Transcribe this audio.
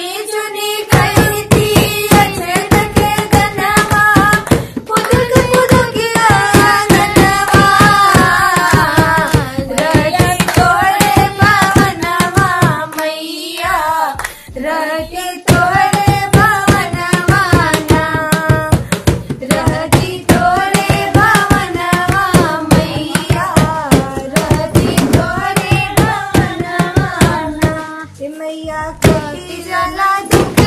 चुनी चुनी It's your life.